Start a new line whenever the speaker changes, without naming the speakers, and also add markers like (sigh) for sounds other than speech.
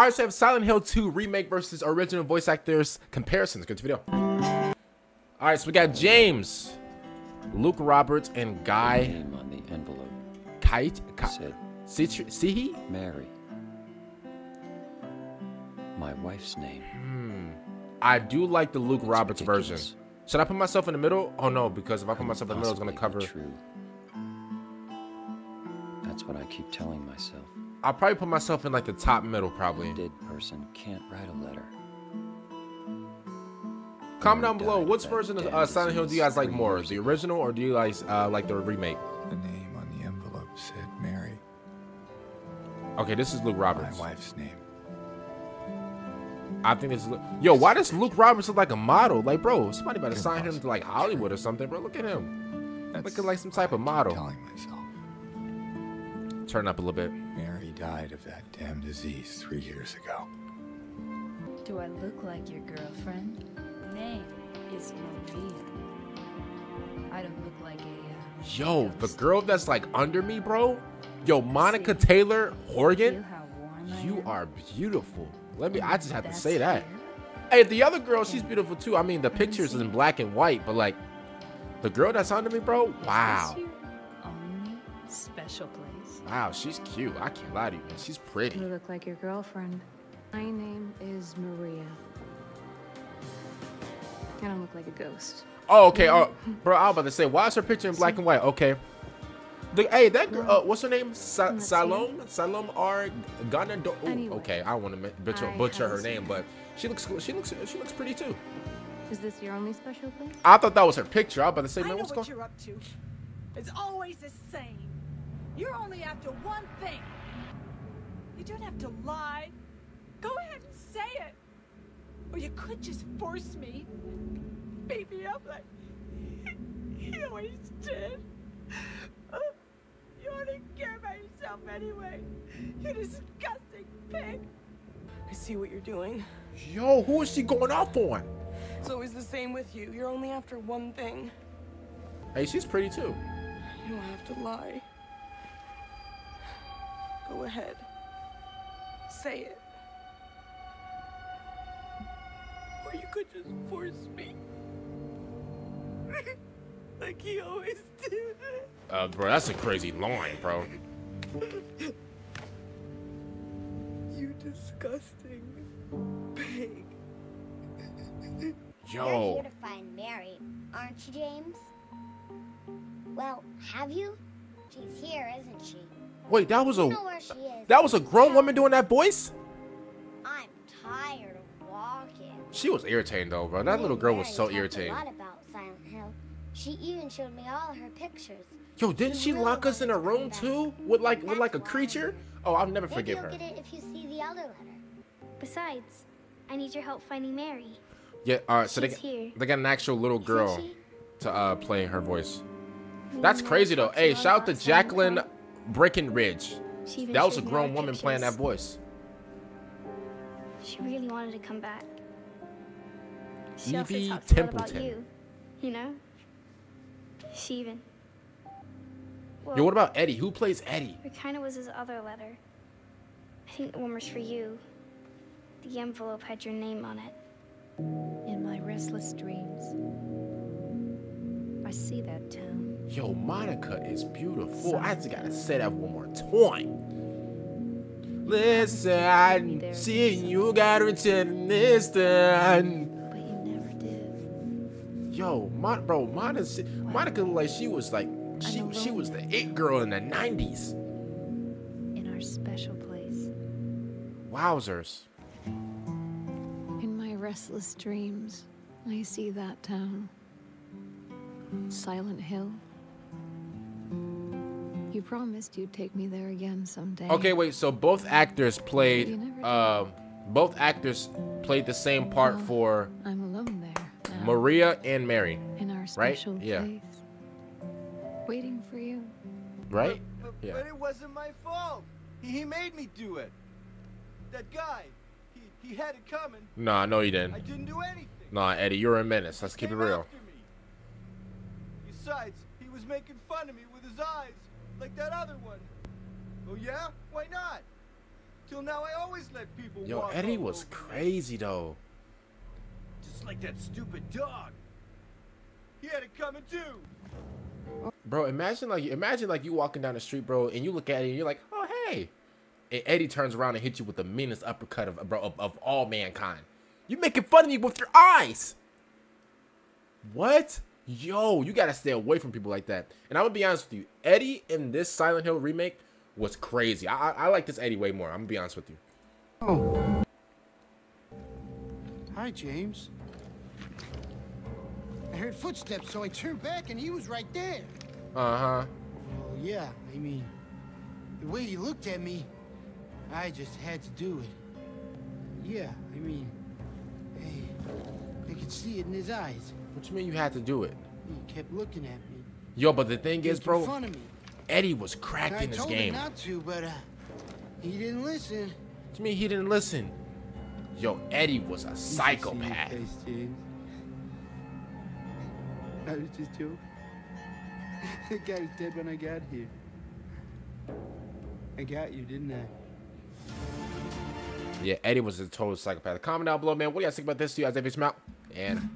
All right, so I have Silent Hill 2 remake versus original voice actors comparisons. Good to video. All right, so we got James, Luke Roberts, and Guy
Name on the envelope
Kite.
said
Cihi?
Mary. My wife's name. Hmm.
I do like the Luke Roberts version. Should I put myself in the middle? Oh no, because if I put myself in the middle, it's gonna cover.
True. That's what I keep telling myself.
I'll probably put myself in like the top middle, probably.
A dead person can't write a letter.
Comment down below.
died
Which version of uh, Silent Hill do you guys like more? The original or do you like uh, like the remake?
The name on the envelope said Mary,
Okay, this is Luke Roberts.
my wife's name.
I think this is. Lu- Yo, why does Luke Roberts look like a model? Like, bro, somebody better
Could
sign him to like Hollywood or something, bro. Look at him.
That's
Looking like some type of
what I keep
model.
Telling myself,
Turn up a little bit.
Mary died of that damn disease three years ago.
Do I look like your girlfriend? Name is Maria. I don't look like a. Uh,
Yo, the girl that's like under me, bro. Yo, Monica Taylor Horgan,
how warm I
you are beautiful. Let me. I just have to say that. Hey, the other girl, she's beautiful too. I mean, the pictures is in black and white, but like, the girl that's under me, bro. Wow,
special place?
wow, she's cute. I can't lie to you, man. She's pretty.
You look like your girlfriend. My name is Maria. I don't look like a ghost.
Oh, okay. Oh, bro, I was about to say, why is her picture in black and white? Okay. The, hey, that girl, uh, what's her name? Sa-
Let's see.
Salome? Salome R. Ghana. Do-
Anyway,
okay, I want to butcher, butcher her name, but she looks, she looks, she looks pretty too.
Is this your only special place?
I thought that was her picture. I was about to say,
I
man,
know
what's
what
going?
you're up to. It's always the same. You're only after one thing. You don't have to lie. Go ahead and say it. Or you could just force me. Beat me up like you always did. Uh, You only care about yourself anyway. You disgusting pig.
I see what you're doing.
Yo, who is she going off on?
It's always the same with you. You're only after one thing.
Hey, she's pretty too.
You don't have to lie. Go ahead. Say it. Or you could just force me. (laughs) like he always did.
Uh, bro, that's a crazy line, bro.
You disgusting pig.
You're
Yo,
here to find Mary, aren't you, James? Well, have you? She's here, isn't she?
Wait, that was a,
know where she is.
that was a grown woman doing that voice.
I'm tired of walking.
She was irritating though, bro. That little girl was so irritating.
A lot about Silent Hill. She even showed me all her pictures.
Yo, didn't she lock us in a room too? With like with like a creature? Oh, I'll never forgive
you'll
her.
get it if you see the other letter.
Besides, I need your help finding Mary.
Yeah, all right. So they
here.
they got an actual little girl to uh play her voice. That's crazy though. Hey, shout out to Jacqueline. Breckenridge.
She
That was a grown
our
woman playing that voice.
She really wanted to come back. She also
Evie
talks a lot about
Templeton.
you. You know? She even. Well,
Yo, what about Eddie? Who plays Eddie?
It kind of was his other letter. I think the one was for you. The envelope had your name on it.
In my restless dreams, I see that town.
Yo, Monica is beautiful. I just gotta say that one more time. Listen, I see you got return this time.
But you never did.
Yo, Mon- bro, Monica, Monica, like she was like she she was the
alone
it girl in the '90s.
In our special place.
Wowzers.
In my restless dreams, I see that town. Silent Hill. You promised you'd take me there again someday.
Okay, wait. So both actors played.
never did.
Um, both actors played the same part
Well,
for
I'm alone there. Now,
Maria and Mary,
In our
right?
special
Yeah.
place. Waiting for you.
right?
But,
Yeah.
but it wasn't my fault. He, he made me do it. That guy, he, he had it coming.
Nah, no, you didn't.
didn't do anything.
Nah, Eddie, you're a menace. Let's keep it real.
after me. Besides, he was making fun of me with his eyes, like that other one. Oh yeah? Why not? Till now, I always let people
Yo, Eddie was crazy though.
Just like that stupid dog. He had it coming too.
Bro, imagine like imagine like you walking down the street, bro, and you look at it and you're like, oh hey. And Eddie turns around and hits you with the meanest uppercut of bro of, of all mankind. You making fun of me with your eyes. What? Yo, you gotta stay away from people like that. And I'm gonna be honest with you, Eddie in this Silent Hill remake was crazy. I I, I like this Eddie way more. I'm gonna be honest with you.
Oh. Hi, James. I heard footsteps, so I turned back and he was right there.
Uh huh.
Well, yeah, I mean, the way he looked at me, I just had to do it. Yeah, I mean, hey, I could see it in his eyes.
What you mean you had to do it?
He kept looking at me.
Yo, but the thing is, bro,
fun of me.
Eddie was
I
cracked in this
told
game.
him not to, but uh, he didn't listen.
To me, he didn't listen. Yo, Eddie was a psychopath.
Face, James. I was just joking. the guy was dead when I got here. I got you, didn't I?
Yeah, Eddie was a total psychopath. Comment down below, man. What do you guys think about this? Do you guys a smile? And